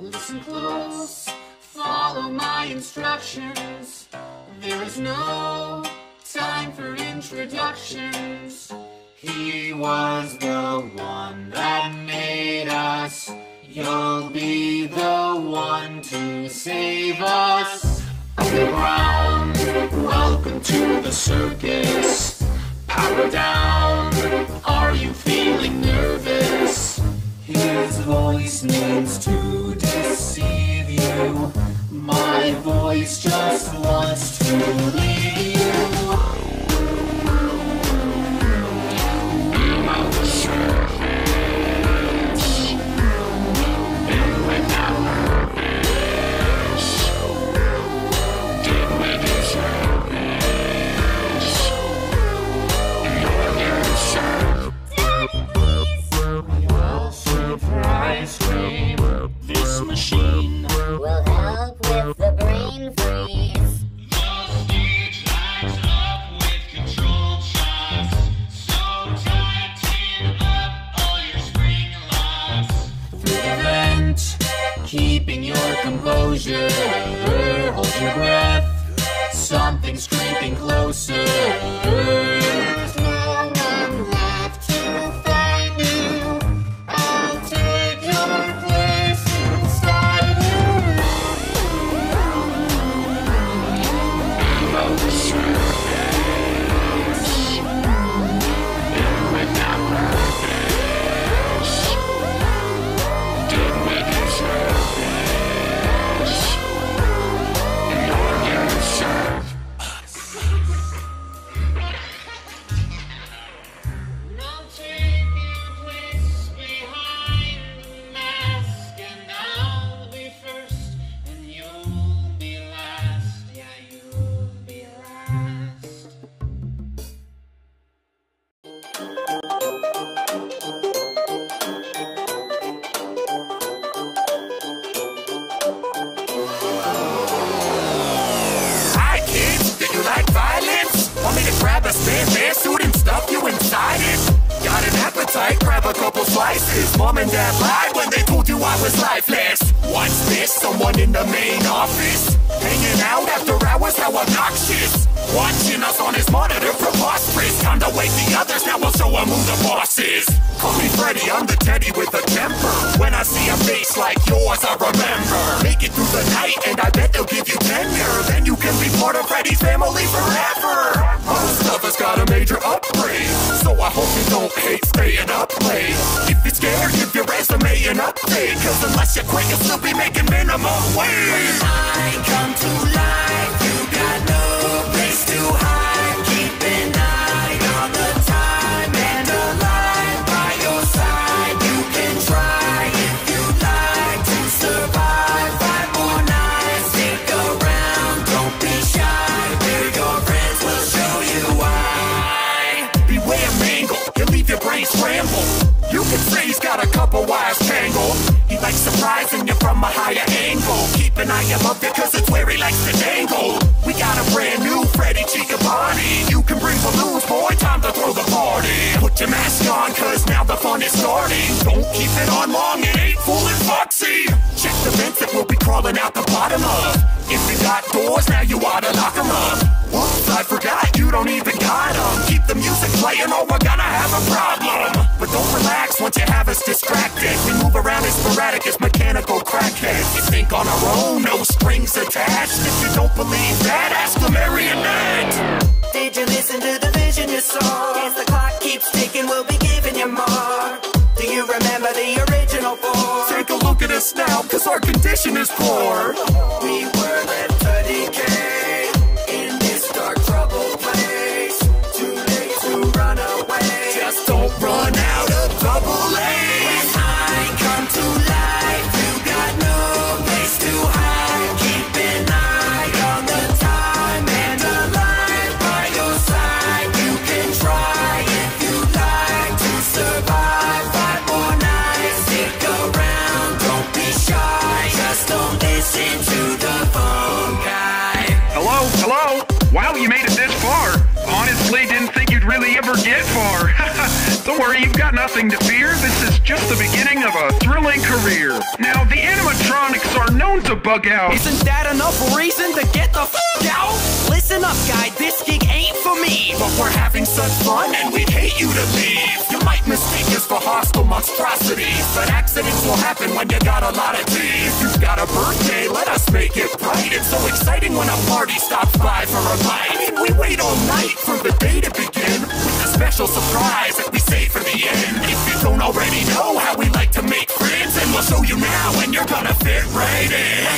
Listen close, follow my instructions. There is no time for introductions. He was the one that made us. You'll be the one to save us. Underground, welcome to the circus. Power down, are you feeling nervous? His voice needs to deceive you. My voice just wants to leave keeping your composure. Hold your breath, something's creeping closer. A spare bear suit and stuff you inside it. Got an appetite, grab a couple slices. Mom and dad lied when they told you I was lifeless. What's this? Someone in the main office? Hanging out after hours, how obnoxious. Watching us on his monitor, preposterous. Time to wake the others, now we'll show 'em who the boss is. Call me Freddy, I'm the teddy with a temper. When I see a face like yours, I remember. Make it through the night, and I bet they'll give you tenure. Then you can be part of Freddy's family forever. Got a major upgrade, so I hope you don't hate staying up late. If you're scared, give your resume an update. Cause unless you quit, you'll still be making minimum wage. I come to life, you got no place to hide. Wires. He likes surprising you from a higher angle. Keep an eye above it, cause it's where he likes to dangle. We got a brand new Freddy Chica Bonnie. You can bring balloons, boy, time to throw the party. Put your mask on, cause now the fun is starting. Don't keep it on long, it ain't fooling Foxy. Check the vents that we'll be crawling out the bottom of. If you got doors, now you oughta lock 'em up. Whoops, I forgot, you don't even got 'em. Keep the music playing oh, or we're gonna have a problem. But don't relax once you have us distracted. We move around as sporadic as mechanical crackheads. We think on our own, no strings attached. If you don't believe that, ask the marionette. Did you listen to the vision you saw? As the clock keeps ticking, we'll be giving you more. Do you remember the original four? Take a look at us now, cause our condition is poor. We were left to decay really ever get far. Don't worry, you've got nothing to fear. This is just the beginning of a thrilling career. Now, the animatronics are known to bug out. Isn't that enough reason to get the f out? Listen up, guy, this gig ain't for me. But we're having such fun and we'd hate you to leave. You might mistake us for hostile monstrosities, but accidents will happen when you got a lot of teeth. You've got a birthday, let us make it bright. It's so exciting when a party stops by for a bite. I we wait all night for the day to begin with a special surprise that we save for the end. If you don't already know how we like to make friends, and we'll show you now, and you're gonna fit right in.